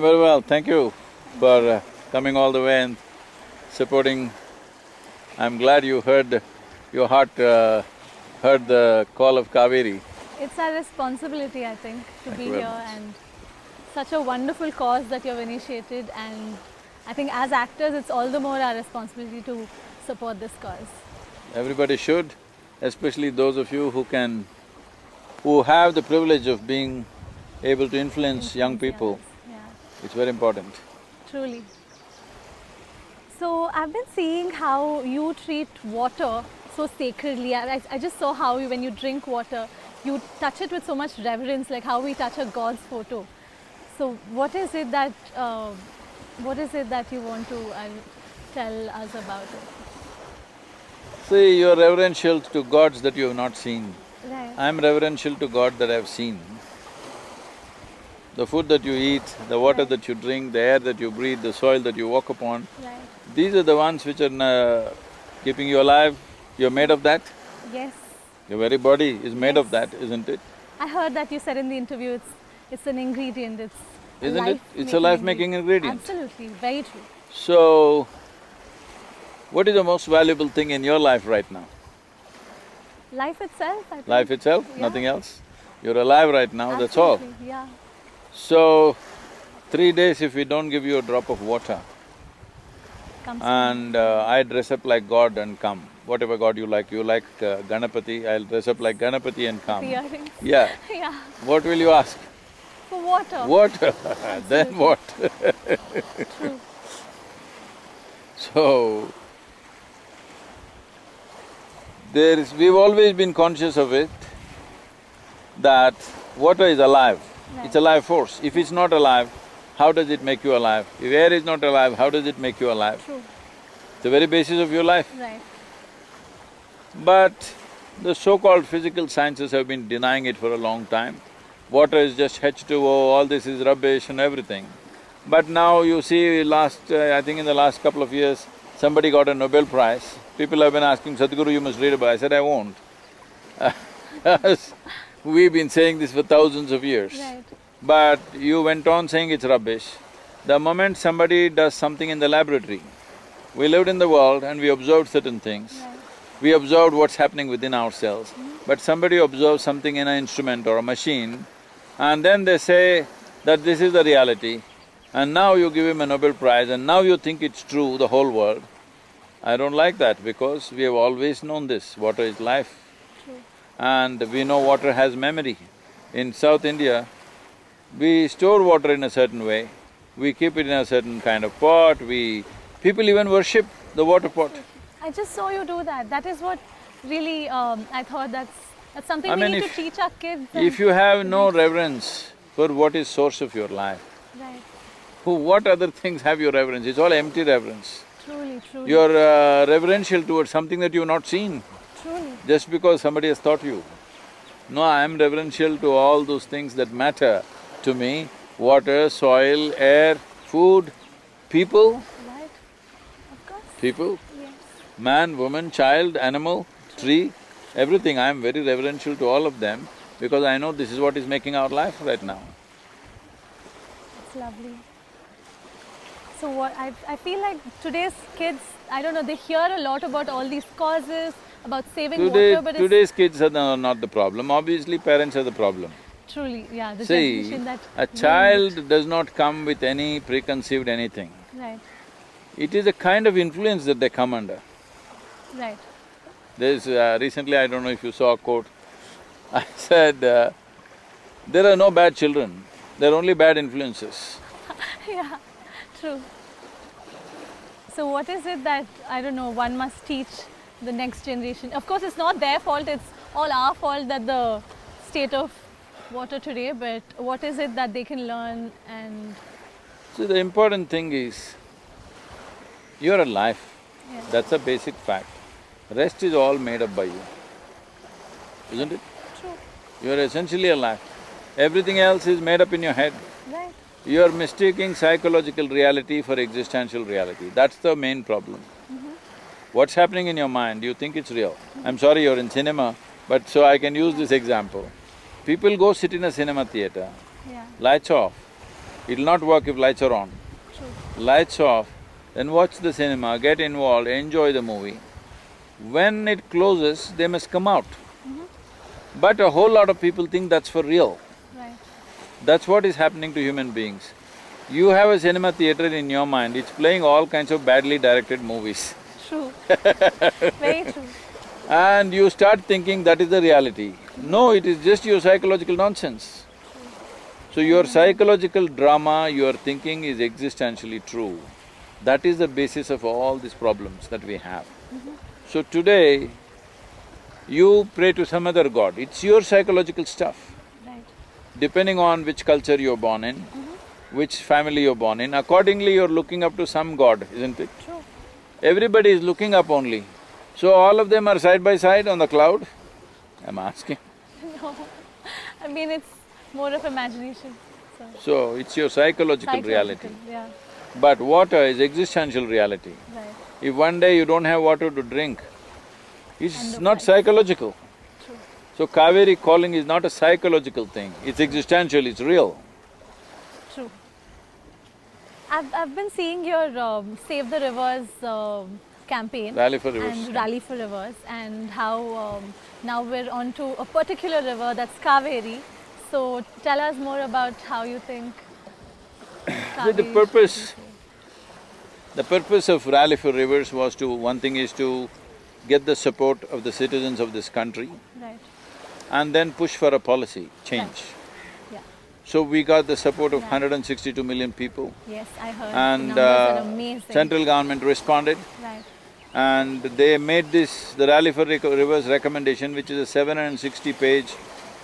I'm very well, thank you for uh, coming all the way and supporting. I'm glad you heard, your heart uh, heard the call of Kaveri. It's our responsibility, I think, to Thank be here much. and such a wonderful cause that you've initiated and I think as actors it's all the more our responsibility to support this cause. Everybody should, especially those of you who can… who have the privilege of being able to influence young people. others. It's very important. truly. So I've been seeing how you treat water so sacredly. I, I- I just saw how you, when you drink water, you touch it with so much reverence, like how we touch a god's photo. So what is it that uh, what is it that you want to uh, tell us about it? See, you're reverential to gods that you have not seen. Right. I'm reverential to God that I've seen. The food that you eat, the water that you drink, the air that you breathe, the soil that you walk upon, Right. these are the ones which are uh, keeping you alive. You're made of that. Yes. Your very body is made of that, isn't it? I heard that you said in the interview it's it's an ingredient. It's Isn't it? It's a life-making ingredient. Absolutely, very true. So, what is the most valuable thing in your life right now? Life itself, I think. Life itself, Yeah. nothing else? You're alive right now, that's all. Yeah. So, three days if we don't give you a drop of water Comes and uh, I dress up like God and come, whatever God you like, you like uh, Ganapati, I'll dress up like Ganapati and come. earrings. Yeah, Yeah. what will you ask? For water. Water, then what? True. So, there is… we've always been conscious of it, that water is alive, it's a life force. If it's not alive, how does it make you alive? If air is not alive, how does it make you alive? True. It's the very basis of your life. Right. But the so-called physical sciences have been denying it for a long time. Water is just H2O, all this is rubbish and everything. But now you see last… Uh, I think in the last couple of years, somebody got a Nobel Prize. People have been asking, Sadhguru, you must read about it. I said, I won't. We've been saying this for thousands of years. Right. But you went on saying it's rubbish. The moment somebody does something in the laboratory, we lived in the world and we observed certain things. Right. We observed what's happening within ourselves, mm-hmm. but somebody observes something in an instrument or a machine, and then they say that this is the reality, and now you give him a Nobel Prize and now you think it's true, the whole world. I don't like that because we have always known this, water is life. And we know water has memory. In South India, we store water in a certain way, we keep it in a certain kind of pot, we… people even worship the water pot. I just saw you do that. That is what really um, I thought that's that's something I we mean, need if- to teach our kids. If you have no reverence for what is source of your life, Right. who… what other things have your reverence? It's all empty reverence. Truly, truly. You're uh, reverential towards something that you've not seen, Truly. Just because somebody has taught you. No, I am reverential to all those things that matter to me, water, soil, air, food, people, Right. Of course. people, Yes. man, woman, child, animal, tree, everything. I am very reverential to all of them because I know this is what is making our life right now. It's lovely. So what I, I feel like today's kids, I don't know, they hear a lot about all these causes, about saving Today, water, but today's kids are the- not the problem, obviously parents are the problem. truly, yeah, the See, generation that a child does not come with any preconceived anything. Right, It is a kind of influence that they come under. right. There's… Uh, recently, I don't know if you saw a quote, I said, uh, there are no bad children, there are only bad influences. yeah, true. So what is it that, I don't know, one must teach the next generation? Of course, it's not their fault, it's all our fault that the state of water today, but what is it that they can learn and… See, the important thing is, you're alive, Yeah. that's a basic fact. Rest is all made up by you, isn't it? True, You're essentially alive. Everything else is made up in your head. right, You're mistaking psychological reality for existential reality, that's the main problem. What's happening in your mind, you think it's real. I'm sorry you're in cinema, but so I can use this example. People go sit in a cinema theater, yeah, lights off. It'll not work if lights are on. True. Lights off, then watch the cinema, get involved, enjoy the movie. When it closes, they must come out. Mm-hmm. But a whole lot of people think that's for real. Right. That's what is happening to human beings. You have a cinema theater in your mind, it's playing all kinds of badly directed movies. True. Very true. And you start thinking that is the reality. No, it is just your psychological nonsense. So your psychological drama, your thinking is existentially true. That is the basis of all these problems that we have. Mm-hmm. So today, you pray to some other god, it's your psychological stuff. Right. Depending on which culture you're born in, mm-hmm. which family you're born in, accordingly you're looking up to some god, isn't it? Everybody is looking up only. So all of them are side by side on the cloud? I'm asking. No. I mean, it's more of imagination. So, So it's your psychological, reality. Yeah. But water is existential reality. Right. If one day you don't have water to drink, it's not psychological. True. So Kaveri calling is not a psychological thing, it's existential, it's real. I've, I've been seeing your um, Save the Rivers um, campaign Rally for rivers. and Rally for Rivers and how um, now we're on to a particular river that's Kaveri. So tell us more about how you think The- Kaveri the purpose- The purpose of Rally for Rivers was to… one thing is to get the support of the citizens of this country Right. and then push for a policy change. Yeah. So we got the support of Yeah. hundred and sixty-two million people Yes, I heard. and uh, central government responded Right. and they made this, the Rally for Rivers recommendation, which is a seven hundred and sixty page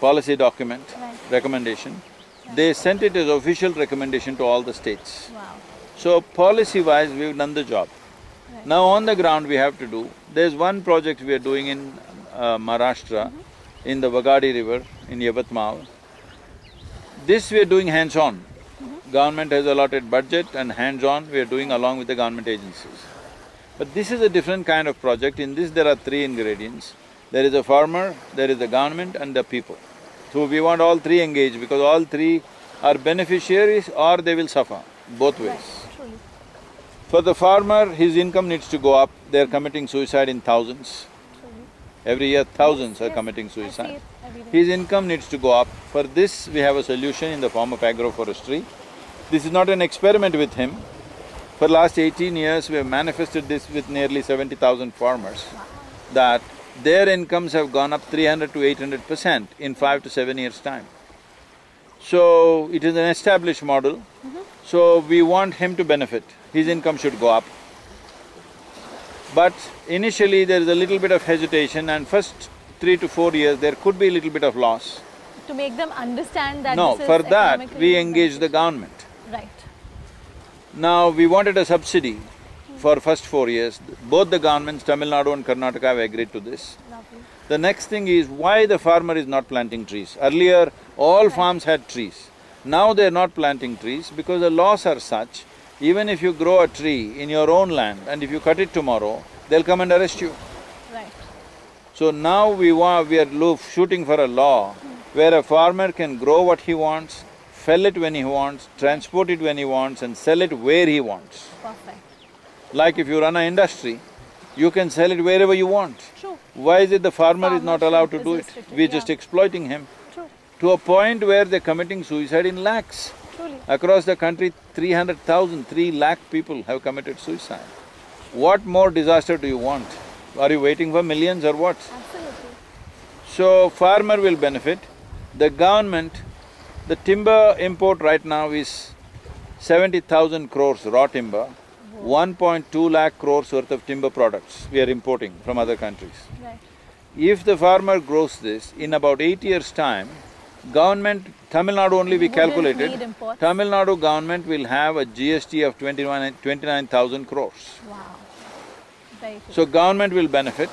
policy document, Right. recommendation. They sent it as official recommendation to all the states. Wow. So policy-wise, we've done the job. Right. Now on the ground we have to do, there's one project we are doing in uh, Maharashtra, in the Vagadi river in Yavatmal. This we are doing hands-on. Government has allotted budget and hands-on we are doing along with the government agencies. But this is a different kind of project, in this there are three ingredients. There is a farmer, there is the government and the people. So we want all three engaged because all three are beneficiaries or they will suffer, both ways. Right. For the farmer, his income needs to go up, they're committing suicide in thousands. Every year, thousands are Yes, committing suicide. His income needs to go up. For this, we have a solution in the form of agroforestry. This is not an experiment with him. For last eighteen years, we have manifested this with nearly seventy thousand farmers, that their incomes have gone up three hundred to eight hundred percent in five to seven years' time. So, it is an established model, so we want him to benefit, his income should go up. But initially, there is a little bit of hesitation and first three to four years, there could be a little bit of loss. to make them understand that No, for that, we engage the government. Right. Now, we wanted a subsidy for first four years. Both the governments, Tamil Nadu and Karnataka have agreed to this. Lovely. The next thing is why the farmer is not planting trees. Earlier, all farms had trees. Now they're not planting trees because the laws are such, even if you grow a tree in your own land and if you cut it tomorrow, they'll come and arrest you. So now we want… we are lo- shooting for a law where a farmer can grow what he wants, fell it when he wants, transport it when he wants and sell it where he wants. Perfect. Like if you run an industry, you can sell it wherever you want. True. Why is it the farmer is not allowed to do it? We're yeah. just exploiting him True. to a point where they're committing suicide in lakhs. Truly. Across the country, three hundred thousand, three lakh people have committed suicide. What more disaster do you want? Are you waiting for millions or what? Absolutely. So, farmer will benefit, the government, the timber import right now is seventy thousand crores raw timber, one point two lakh crores worth of timber products we are importing from other countries. Right. If the farmer grows this, in about eight years' time, government, Tamil Nadu only we Wouldn't calculated. Tamil Nadu government will have a GST of twenty-one, twenty-nine thousand crores. Wow. So government will benefit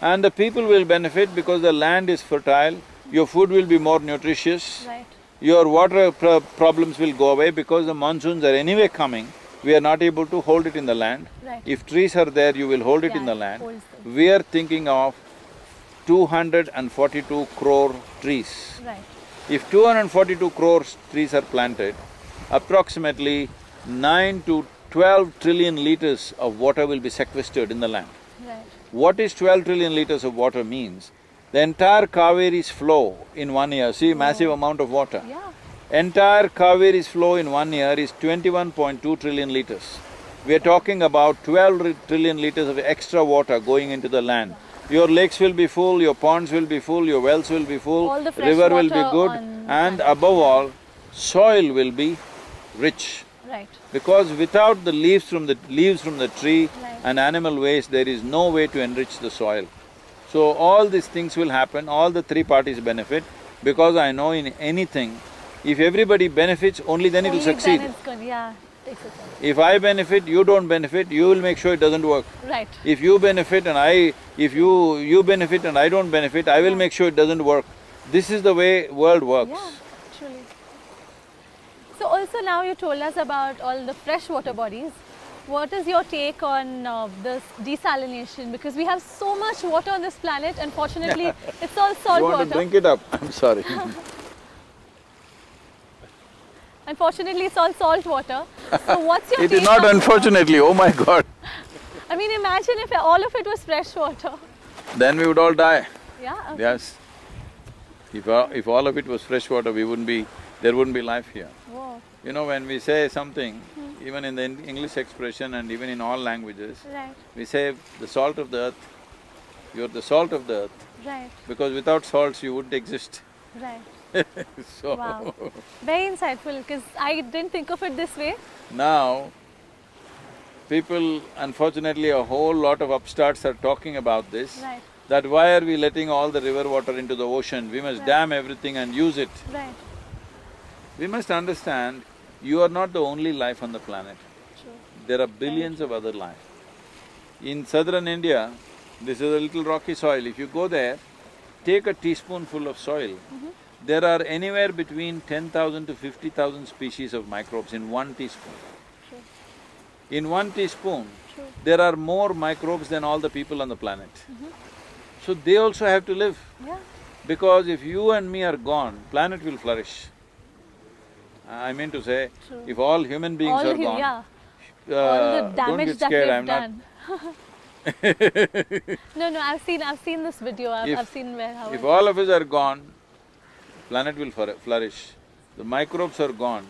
and the people will benefit because the land is fertile, your food will be more nutritious, Right. your water pro- problems will go away because the monsoons are anyway coming, we are not able to hold it in the land. Right. If trees are there, you will hold it in the land. We are thinking of two hundred and forty-two crore trees. Right. If two hundred and forty-two crore trees are planted, approximately nine to twelve trillion liters of water will be sequestered in the land. Right. What is twelve trillion liters of water means? The entire Kaveri's flow in one year, see massive amount of water. Yeah. Entire Kaveri's flow in one year is twenty-one point two trillion liters. We are talking about 12 trillion liters of extra water going into the land. Your lakes will be full, your ponds will be full, your wells will be full, All the fresh river will be good, and above all, soil will be rich. Right. Because without the leaves from the… leaves from the tree Right. and animal waste, there is no way to enrich the soil. So all these things will happen, all the three parties benefit, because I know in anything, if everybody benefits, only then it will succeed. then it's going, yeah, takes its own. If I benefit, you don't benefit, you will make sure it doesn't work. Right. If you benefit and I… if you… you benefit and I don't benefit, I will make sure it doesn't work. This is the way world works. Yeah. So also now you told us about all the freshwater bodies. What is your take on uh, this desalination? Because we have so much water on this planet. Unfortunately, it's all salt You want water. to drink it up? I'm sorry. Unfortunately, it's all salt water. So what's your It take is not unfortunately, oh my god. I mean, imagine if all of it was fresh water. Then we would all die. Yeah. okay. Yes. If all, if all of it was fresh water, we wouldn't be… there wouldn't be life here. You know, when we say something, hmm. even in the English expression and even in all languages, Right. we say the salt of the earth, you're the salt of the earth, Right. because without salts you wouldn't exist. Right. So, Wow. Very insightful. Because I didn't think of it this way. now, people, unfortunately, a whole lot of upstarts are talking about this, Right. that why are we letting all the river water into the ocean? We must Right. dam everything and use it. Right. We must understand, you are not the only life on the planet. True. There are billions of other life. In southern India, this is a little rocky soil. If you go there, take a teaspoonful of soil, mm-hmm. there are anywhere between ten thousand to fifty thousand species of microbes in one teaspoon. True. In one teaspoon, True. there are more microbes than all the people on the planet. Mm-hmm. So they also have to live, Yeah. because if you and me are gone, planet will flourish. I mean to say, True. if all human beings all are gone, yeah. uh, all the don't damage get that scared, I'm not no, no, I've seen, I've seen this video. I've, If- I've seen where how. If all of us are gone, planet will flourish. The microbes are gone,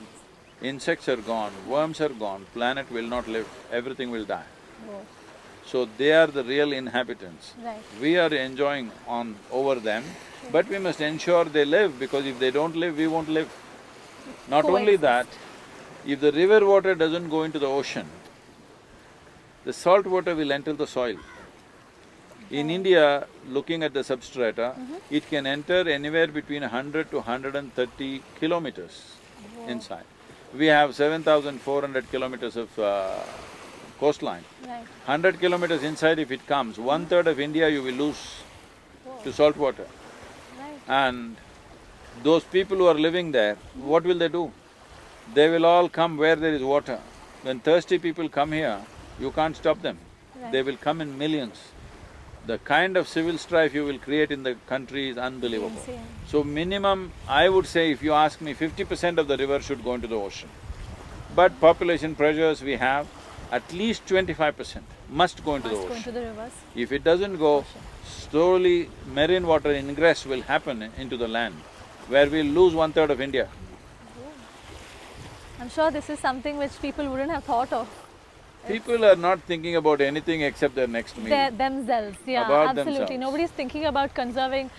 insects are gone, worms are gone, planet will not live, everything will die. Whoa. So they are the real inhabitants. Right. We are enjoying on over them, but we must ensure they live because if they don't live, we won't live. Not only that, if the river water doesn't go into the ocean, the salt water will enter the soil. In India, looking at the substrata, it can enter anywhere between hundred to hundred and thirty kilometers inside. We have seven thousand four hundred kilometers of uh, coastline. Right. Hundred kilometers inside if it comes, one-third of India you will lose to salt water. Right. And those people who are living there, what will they do? They will all come where there is water. When thirsty people come here, you can't stop them. Right. They will come in millions. The kind of civil strife you will create in the country is unbelievable. Insane. So minimum, I would say if you ask me, fifty percent of the river should go into the ocean. But population pressures we have, at least twenty-five percent must go into Must the go ocean. into the rivers. If it doesn't go, slowly marine water ingress will happen into the land, where we'll lose one-third of India. I'm sure this is something which people wouldn't have thought of. People are not thinking about anything except their next meal. Their, themselves, yeah, About absolutely. themselves. Nobody's thinking about conserving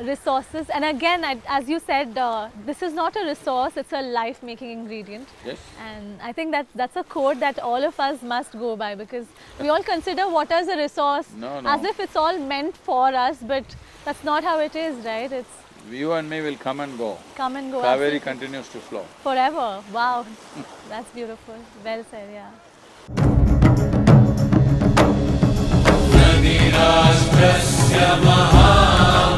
resources. And again, I, as you said, uh, this is not a resource; it's a life-making ingredient. Yes? And I think that that's a code that all of us must go by because we all consider water as a resource No, no. as if it's all meant for us, but that's not how it is, right? It's You and me will come and go. come and go Kaveri absolutely. continues to flow. forever. Wow, that's beautiful. Well said, yeah. राष्ट्रस्य महा